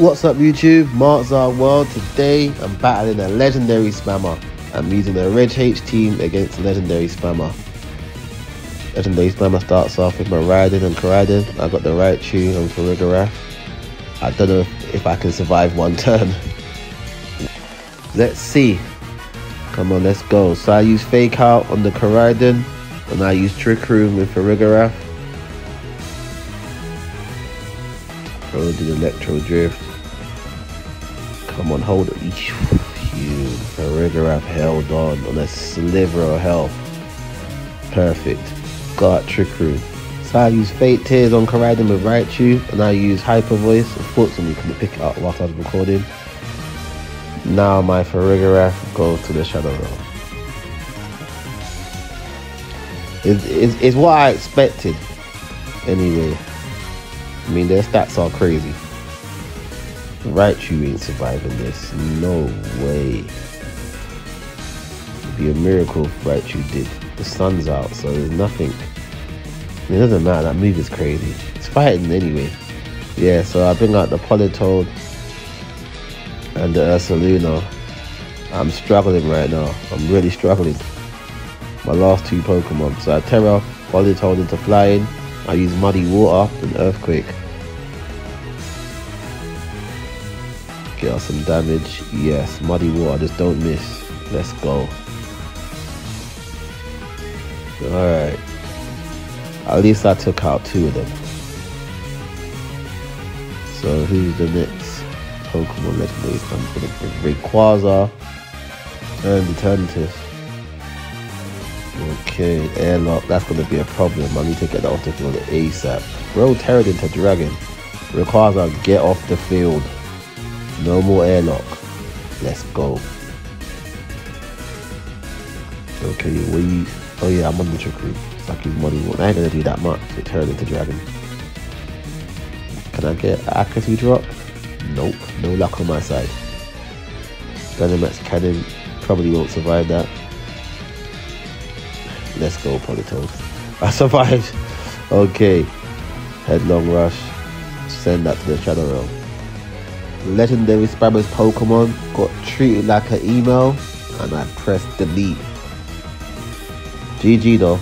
What's up YouTube? MarkZard World. Today I'm battling a legendary spammer. I'm using a Reg H team against legendary spammer. Legendary spammer starts off with Miraidon and Koraidon. I've got the right Raichu and Farigiraf. I don't know if, I can survive one turn. Let's see. Come on, let's go. So I use Fake Out on the Koraidon and I use Trick Room with Farigiraf. To the Electro Drift. Come on, hold it. Phew, Farigiraf held on on a sliver of health. Perfect. Got Trick Room. So I use Fake Tears on Koraidon with Raichu and I use Hyper Voice. Unfortunately, couldn't pick it up whilst I was recording. Now my Farigiraf goes to the Shadow Realm. It's, it's what I expected. Anyway. I mean, their stats are crazy. Raichu ain't surviving this. No way. It'd be a miracle if Raichu did. The sun's out, so there's nothing. It doesn't matter, that move is crazy. It's fighting anyway. Yeah, so I bring out the Politoed and the Ursaluna. I'm struggling right now. I'm really struggling. My last two Pokemon. So I Tera, Politoed into flying. I use Muddy Water and Earthquake. Get us some damage. Yes, Muddy Water, just don't miss. Let's go. Alright. At least I took out two of them. So who's the next Pokemon legendary I'm gonna bring? Rayquaza and Eternatus. Okay, airlock, that's gonna be a problem. I need to get that off the field ASAP. Bro, Terran into Dragon. Rayquaza, get off the field. No more airlock. Let's go. Okay, we. Oh yeah, I'm on the trick room. Fucking money one. I ain't gonna do that much. It turned into dragon. Can I get accuracy drop? Nope. No luck on my side. Dynamax Cannon probably won't survive that. Let's go, Politoed. I survived. Okay. Headlong Rush. Send that to the Shadow Realm legendary spammers Pokemon got treated like an email and I pressed delete. GG though.